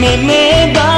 meme bapan adine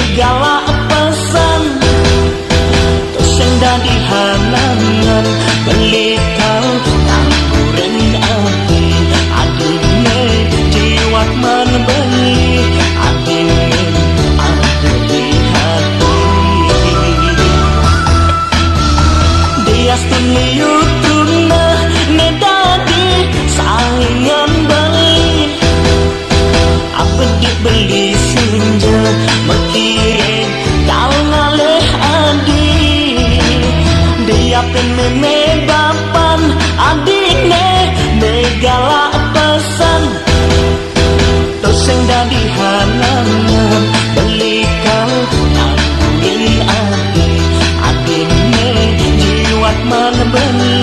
Negala pesan Toseng dadi halangan Beli kau Tampurin adi Adine jiwat man beli liutuna me.